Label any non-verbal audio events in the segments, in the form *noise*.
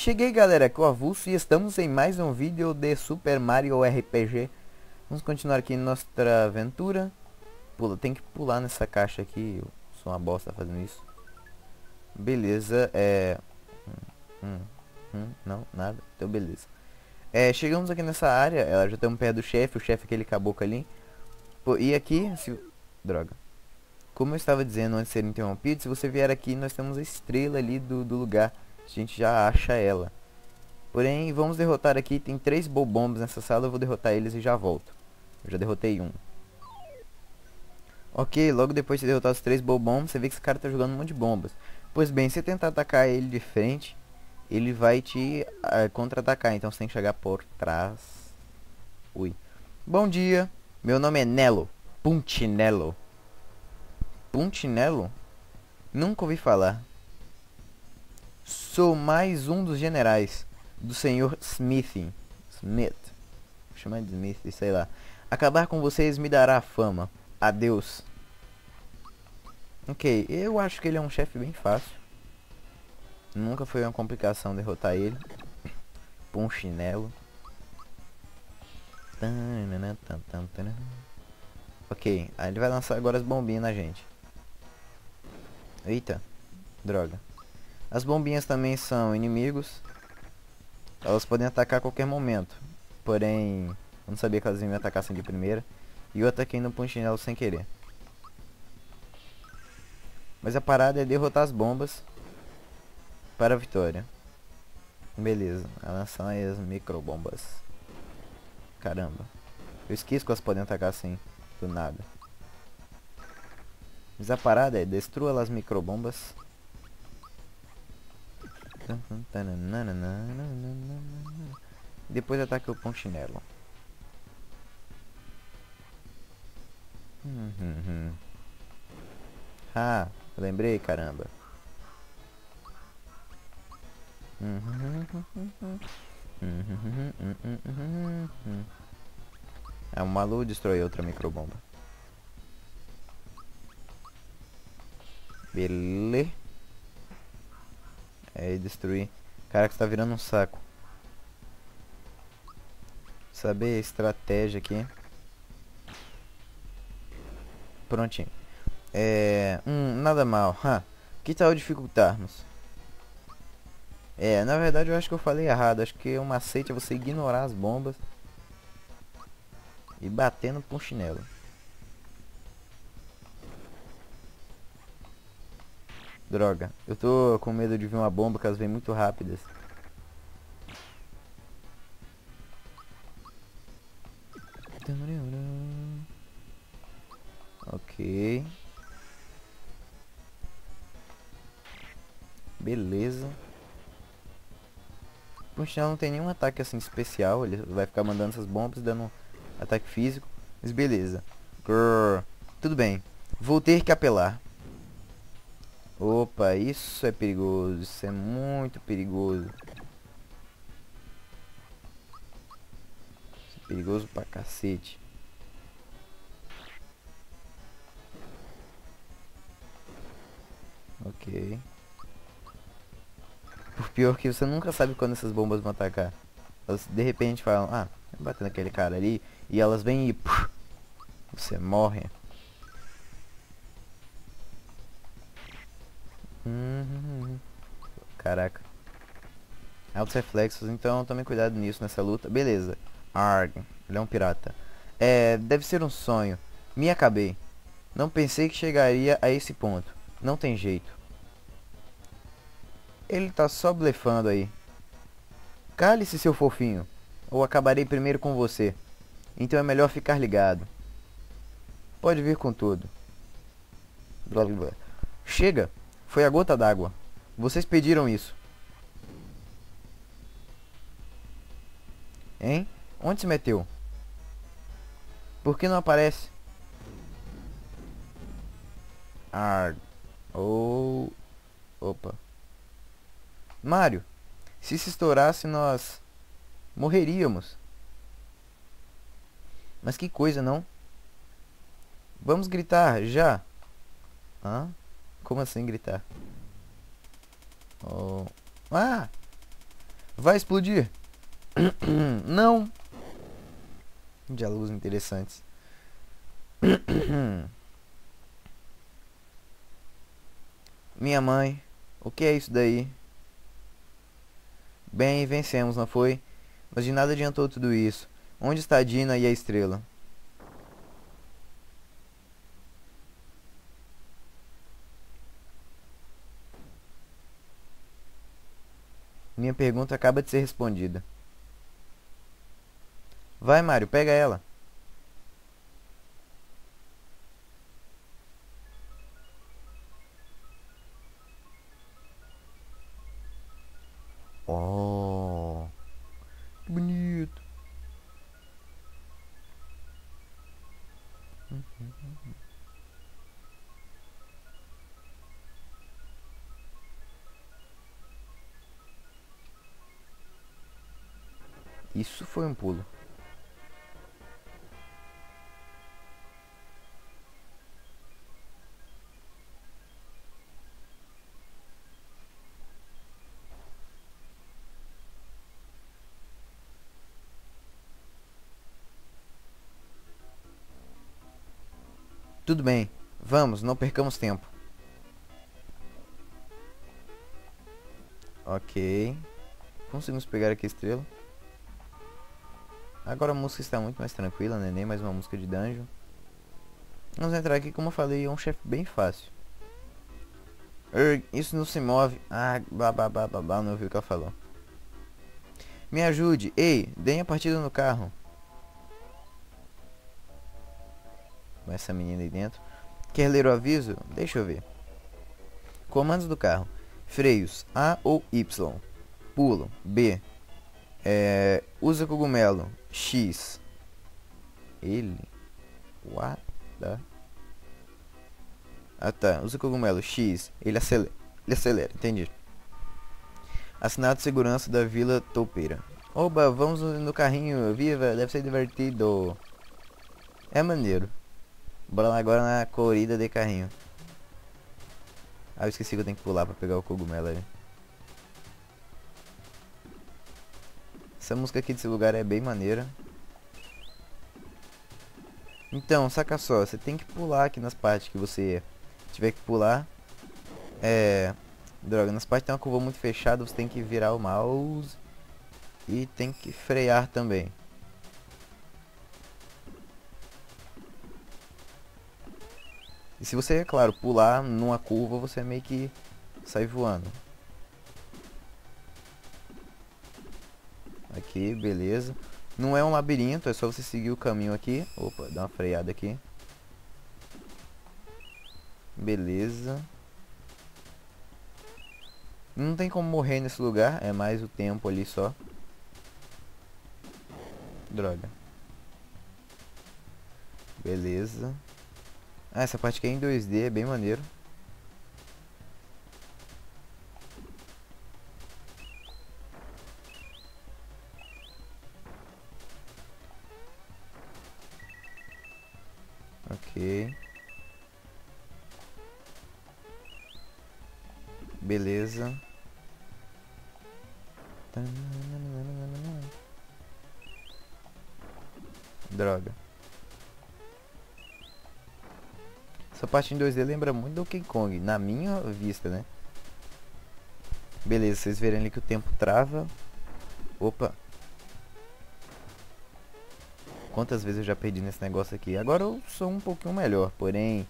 cheguei galera, é o Avulso e estamos em mais um vídeo de Super Mario RPG. Vamos continuar aqui nossa aventura. Pula, tem que pular nessa caixa aqui, eu sou uma bosta fazendo isso. Beleza, é... Hum, hum, hum, não, nada, então beleza. É, chegamos aqui nessa área, ela já tem um pé do chefe, o chefe aquele caboclo ali. Pô, e aqui, se... Droga. Como eu estava dizendo antes de ser interrompido, se você vier aqui, nós temos a estrela ali do, do lugar a gente já acha ela. Porém, vamos derrotar aqui, tem três bombs nessa sala, eu vou derrotar eles e já volto. Eu já derrotei um. Ok, logo depois de derrotar os três bombs, você vê que esse cara tá jogando um monte de bombas. Pois bem, se tentar atacar ele de frente, ele vai te uh, contra-atacar, então você tem que chegar por trás. Ui. Bom dia, meu nome é Nelo, Puntinello. Puntinello? Nunca ouvi falar. Sou mais um dos generais do senhor Smith. Smith. Vou chamar de Smith, sei lá. Acabar com vocês me dará fama. Adeus. Ok, eu acho que ele é um chefe bem fácil. Nunca foi uma complicação derrotar ele. *coughs* Pum um chinelo. Ok, aí ele vai lançar agora as bombinhas na gente. Eita, droga. As bombinhas também são inimigos. Elas podem atacar a qualquer momento. Porém, eu não sabia que elas iam me atacar assim de primeira. E eu ataquei no punchinelo sem querer. Mas a parada é derrotar as bombas para a vitória. Beleza, elas são as microbombas. Caramba. Eu esqueço que elas podem atacar assim, do nada. Mas a parada é destrua as microbombas depois ataque o ponchinelo. Ah, lembrei, caramba. É, um Malu destrói outra microbomba. Beleza. É, destruir. Caraca, você tá virando um saco. Saber a estratégia aqui. Prontinho. É... Hum, nada mal. Ha. Que tal dificultarmos? É, na verdade eu acho que eu falei errado. Acho que o macete é você ignorar as bombas. E batendo com chinelo. Droga. Eu tô com medo de vir uma bomba que elas vêm muito rápidas. Ok. Beleza. Puxa, não tem nenhum ataque assim especial. Ele vai ficar mandando essas bombas, dando ataque físico. Mas beleza. Grrr. Tudo bem. Vou ter que apelar. Opa, isso é perigoso. Isso é muito perigoso. É perigoso pra cacete. Ok. Por pior que você nunca sabe quando essas bombas vão atacar. Elas de repente falam, ah, batendo aquele cara ali. E elas vêm e... Puf, você morre. Caraca. Altos reflexos, então tome cuidado nisso nessa luta. Beleza. Arg, ele é um pirata. É, deve ser um sonho. Me acabei. Não pensei que chegaria a esse ponto. Não tem jeito. Ele tá só blefando aí. Cale-se, seu fofinho. Ou acabarei primeiro com você. Então é melhor ficar ligado. Pode vir com tudo. Blá, blá. Chega! Foi a gota d'água. Vocês pediram isso. Hein? Onde se meteu? Por que não aparece? Ar... Ou... Oh. Opa. Mário, se se estourasse nós morreríamos. Mas que coisa, não? Vamos gritar, já. Hã? Como assim gritar? Oh. Ah! Vai explodir. *coughs* Não. Diálogos interessantes. *coughs* Minha mãe, o que é isso daí? Bem, vencemos, não foi? Mas de nada adiantou tudo isso. Onde está Dina e a estrela? Minha pergunta acaba de ser respondida. Vai, Mario, pega ela. Oh, que bonito. Isso foi um pulo. Tudo bem. Vamos, não percamos tempo. Ok. Conseguimos pegar aqui a estrela. Agora a música está muito mais tranquila, né? Nem mais uma música de dungeon. Vamos entrar aqui, como eu falei, é um chefe bem fácil. Er, isso não se move. Ah, blá blá, não ouviu o que ela falou. Me ajude. Ei, deem a partida no carro. Com essa menina aí dentro. Quer ler o aviso? Deixa eu ver. Comandos do carro. Freios A ou Y. Pulo B. É, usa cogumelo X. Ele. What the... Ah tá, usa cogumelo X. Ele acelera. Ele acelera, entendi. Assinado segurança da Vila Toupeira. Oba, vamos no carrinho, viva, deve ser divertido. É maneiro. Bora lá agora na corrida de carrinho. Ah, eu esqueci que eu tenho que pular pra pegar o cogumelo. Essa música aqui desse lugar é bem maneira. Então, saca só, você tem que pular aqui nas partes que você tiver que pular. É... Droga, nas partes tem uma curva muito fechada, você tem que virar o mouse. E tem que frear também. E se você, é claro, pular numa curva, você meio que sai voando. Aqui, beleza. Não é um labirinto, é só você seguir o caminho aqui. Opa, dá uma freada aqui. Beleza. Não tem como morrer nesse lugar, é mais o tempo ali só. Droga. Beleza. Ah, essa parte aqui é em 2D, é bem maneiro. Droga. Essa parte em 2D lembra muito do King Kong, na minha vista, né? Beleza, vocês verem ali que o tempo trava. Opa, Quantas vezes eu já perdi nesse negócio aqui. Agora eu sou um pouquinho melhor, porém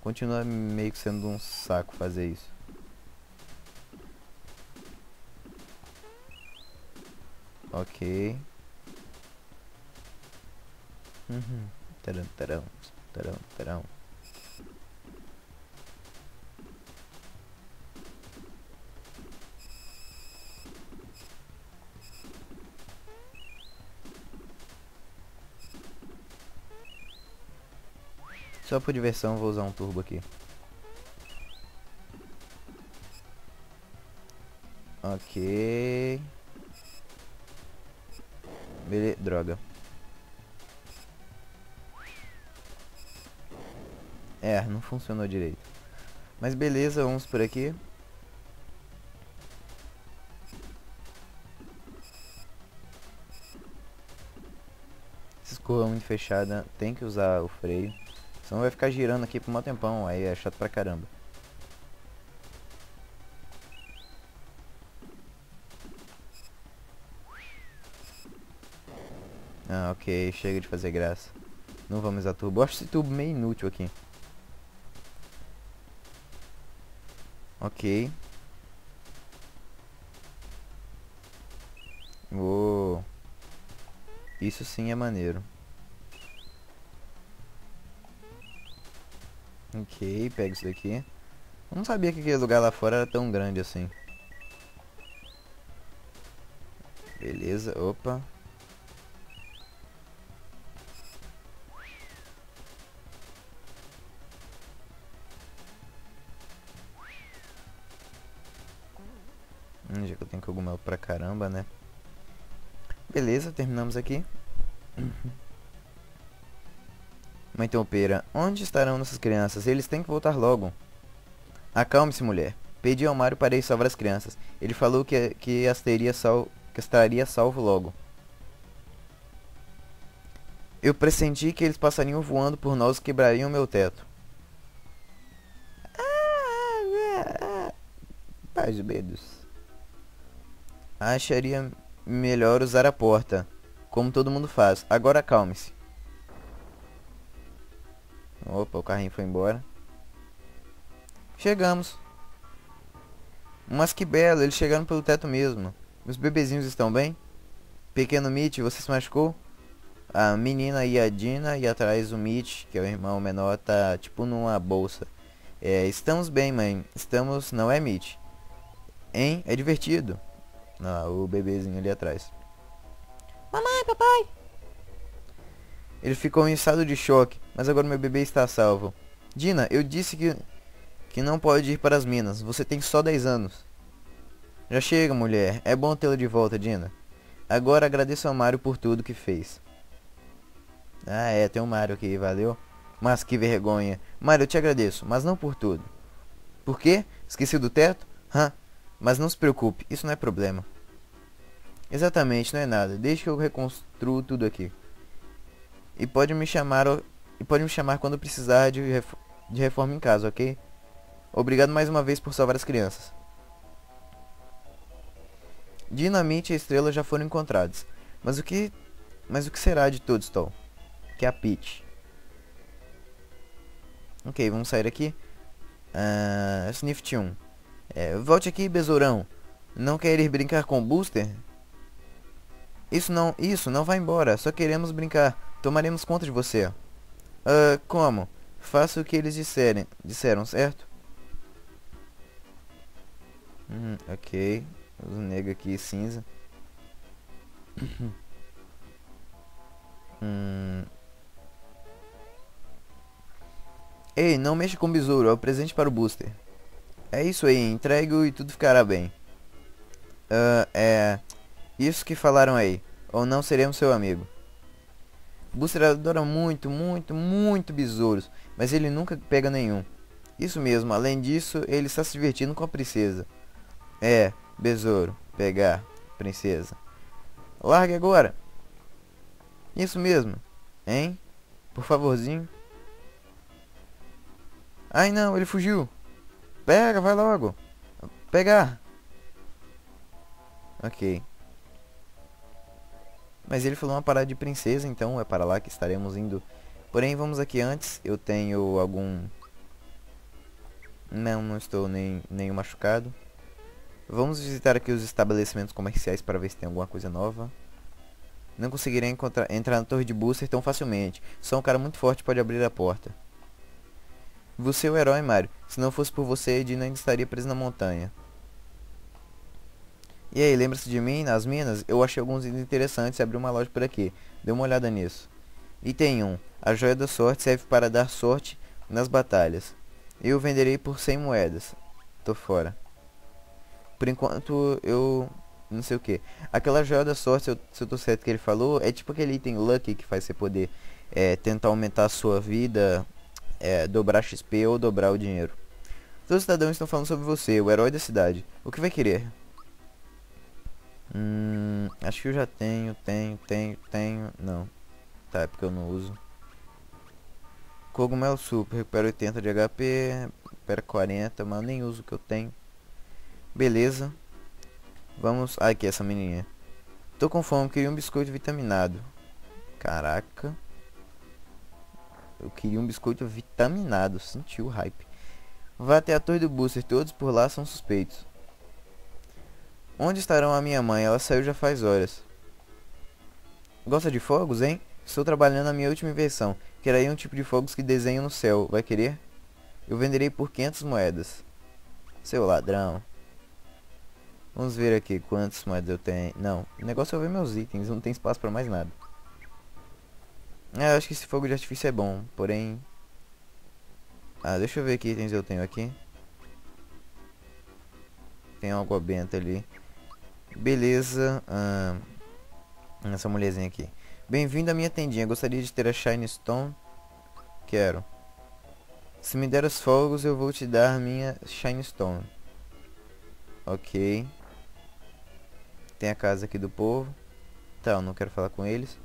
continua meio que sendo um saco fazer isso. Ok. Uhum. Tarão, tarão, tarão, tarão. Só por diversão vou usar um turbo aqui. Ok. Beleza, droga. É, não funcionou direito. Mas beleza, vamos por aqui. Essa escova é muito fechada, tem que usar o freio. Senão vai ficar girando aqui por um tempão, aí é chato pra caramba. Ah, ok, chega de fazer graça. Não vamos usar turbo. Eu acho esse tubo meio inútil aqui. Ok. Uou. Isso sim é maneiro. Ok, pega isso daqui. Eu não sabia que aquele lugar lá fora era tão grande assim. Beleza, opa. Cogumelo pra caramba, né? Beleza, terminamos aqui. Mãe Tompeira, onde estarão nossas crianças? Eles têm que voltar logo. Acalme-se, mulher. Pedi ao Mário para ir salvar as crianças. Ele falou que, que as teria sal, que estaria salvo logo. Eu pressenti que eles passariam voando por nós e quebrariam meu teto. Paz medos. Acharia melhor usar a porta, como todo mundo faz. Agora acalme-se. Opa, o carrinho foi embora. Chegamos. Mas que belo, eles chegaram pelo teto mesmo. Os bebezinhos estão bem? Pequeno Mitch, você se machucou? A menina e a Dina e atrás o Mitch, que é o irmão menor, tá tipo numa bolsa. É, estamos bem, mãe. Estamos, não é Mitch? Hein? É divertido. Ah, o bebezinho ali atrás. Mamãe, papai. Ele ficou em estado de choque, mas agora meu bebê está salvo. Dina, eu disse que, que não pode ir para as minas. Você tem só 10 anos. Já chega, mulher. É bom tê-la de volta, Dina. Agora agradeço ao Mario por tudo que fez. Ah, é, tem um Mario aqui, valeu. Mas que vergonha. Mario, eu te agradeço, mas não por tudo. Por quê? Esqueci do teto? Hã? Mas não se preocupe, isso não é problema. Exatamente, não é nada. Deixe que eu reconstruo tudo aqui. E pode me chamar e pode me chamar quando precisar de, ref, de reforma em casa, ok? Obrigado mais uma vez por salvar as crianças. Dinamite e estrela já foram encontrados. Mas o que mas o que será de Toadstool? Que é a Peach. Ok, vamos sair aqui. Uh, Sniff 1. É, volte aqui, besourão. Não quer ir brincar com o Booster? Isso não, isso, não vai embora. Só queremos brincar. Tomaremos conta de você. Uh, como? Faça o que eles disserem, disseram, certo? Hum, ok. Uso negro aqui, cinza. *coughs* hum. Ei, não mexa com o besouro. É o presente para o Booster. É isso aí, entregue e tudo ficará bem. Uh, é... Isso que falaram aí. Ou não seremos seu amigo. Buster adora muito, muito, muito besouros. Mas ele nunca pega nenhum. Isso mesmo, além disso, ele está se divertindo com a princesa. É, besouro, pegar, princesa. Largue agora. Isso mesmo. Hein? Por favorzinho. Ai não, ele fugiu. Pega, vai logo. Pegar. Ok. Mas ele falou uma parada de princesa, então é para lá que estaremos indo. Porém, vamos aqui antes. Eu tenho algum... Não, não estou nem, nem machucado. Vamos visitar aqui os estabelecimentos comerciais para ver se tem alguma coisa nova. Não conseguirei encontrar, entrar na torre de booster tão facilmente. Só um cara muito forte pode abrir a porta. Você é o herói, Mario. Se não fosse por você, Dina ainda estaria preso na montanha. E aí, lembra-se de mim? Nas minas, eu achei alguns interessantes e abri uma loja por aqui. Dê uma olhada nisso. Item 1. A joia da sorte serve para dar sorte nas batalhas. Eu venderei por 100 moedas. Tô fora. Por enquanto, eu... Não sei o que. Aquela joia da sorte, se eu, se eu tô certo que ele falou, é tipo aquele item Lucky que faz você poder é, tentar aumentar a sua vida é, dobrar XP ou dobrar o dinheiro. Todos os cidadãos estão falando sobre você, o herói da cidade. O que vai querer? Hum, acho que eu já tenho, tenho, tenho, tenho, não. Tá, é porque eu não uso. Cogumelo super, recupera 80 de HP, recupera 40, mas eu nem uso o que eu tenho. Beleza. Vamos... Ah, aqui, essa menininha. Tô com fome, queria um biscoito vitaminado. Caraca. Eu queria um biscoito vitaminado, senti o hype. Vá até a torre do booster, todos por lá são suspeitos. Onde estarão a minha mãe? Ela saiu já faz horas. Gosta de fogos, hein? Estou trabalhando na minha última invenção. Quero um tipo de fogos que desenho no céu. Vai querer? Eu venderei por 500 moedas. Seu ladrão. Vamos ver aqui quantas moedas eu tenho. Não, o negócio é ver meus itens. Não tem espaço para mais nada. É, eu acho que esse fogo de artifício é bom. Porém... Ah, deixa eu ver que itens eu tenho aqui. Tem água benta ali. Beleza. Ah, essa mulherzinha aqui. Bem-vindo à minha tendinha. Gostaria de ter a Shine Stone? Quero. Se me der os fogos, eu vou te dar minha Shine Stone. Ok. Tem a casa aqui do povo. Tá, eu não quero falar com eles.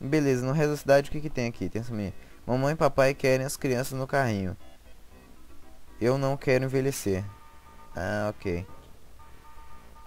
Beleza, no resto da cidade o que que tem aqui? Tem minha. Mamãe e papai querem as crianças no carrinho. Eu não quero envelhecer. Ah, ok.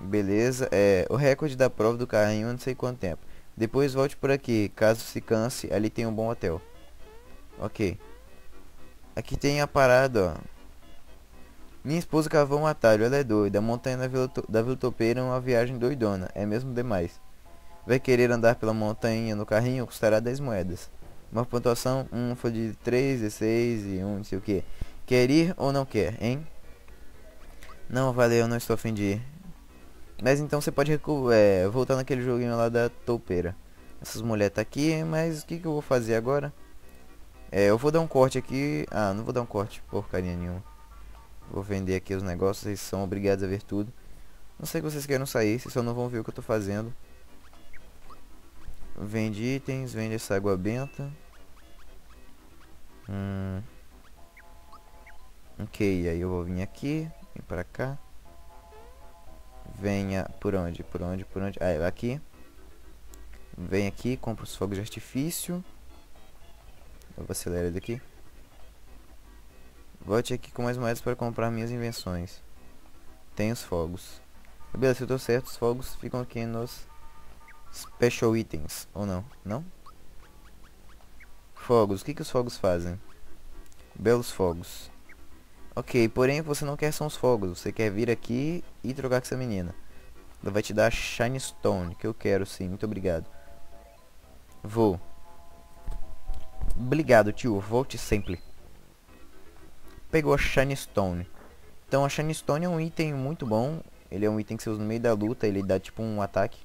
Beleza, é, o recorde da prova do carrinho não sei quanto tempo. Depois volte por aqui, caso se canse, ali tem um bom hotel. Ok. Aqui tem a parada, ó. Minha esposa cavou um atalho, ela é doida. A montanha da Vila, da Vila Topeira é uma viagem doidona, é mesmo demais. Vai querer andar pela montanha no carrinho, custará 10 moedas. Uma pontuação, um foi de 3, 16 e um não sei o que. Quer ir ou não quer, hein? Não, valeu, não estou a fim de ir. Mas então você pode é, voltar naquele joguinho lá da toupeira. Essas mulheres tá aqui, mas o que, que eu vou fazer agora? É, eu vou dar um corte aqui. Ah, não vou dar um corte, porcaria nenhuma. Vou vender aqui os negócios, vocês são obrigados a ver tudo. Não sei que vocês queiram sair, vocês só não vão ver o que eu tô fazendo. Vende itens, vende essa água benta. Hum. Ok, aí eu vou vir aqui, vem pra cá venha por onde? Por onde? Por onde? Ah, aqui. Vem aqui, compra os fogos de artifício. Eu vou acelerar daqui. Volte aqui com mais moedas para comprar minhas invenções. Tem os fogos. Beleza, se eu tô certo, os fogos ficam aqui nos Special Items. Ou não? Não? Fogos. O que, que os fogos fazem? Belos fogos. Ok, porém você não quer são os fogos, você quer vir aqui e trocar com essa menina. Ela vai te dar a Shine Stone, que eu quero sim, muito obrigado. Vou. Obrigado, tio, volte sempre. Pegou a Shine Stone. Então a Shine Stone é um item muito bom. Ele é um item que você usa no meio da luta, ele dá tipo um ataque.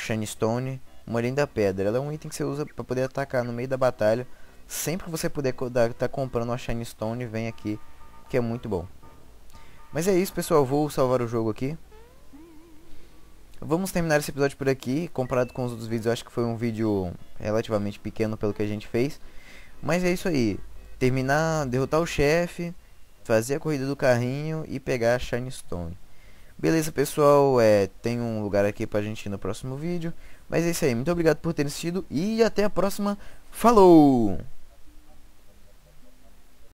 Shine Stone, Morim da Pedra. Ela é um item que você usa para poder atacar no meio da batalha Sempre que você puder estar tá comprando uma Shine Stone, vem aqui, que é muito bom. Mas é isso, pessoal. Vou salvar o jogo aqui. Vamos terminar esse episódio por aqui. Comparado com os outros vídeos, eu acho que foi um vídeo relativamente pequeno pelo que a gente fez. Mas é isso aí. Terminar, derrotar o chefe, fazer a corrida do carrinho e pegar a Shine Stone. Beleza, pessoal. É, tem um lugar aqui pra gente ir no próximo vídeo. Mas é isso aí. Muito obrigado por ter assistido e até a próxima. Falou!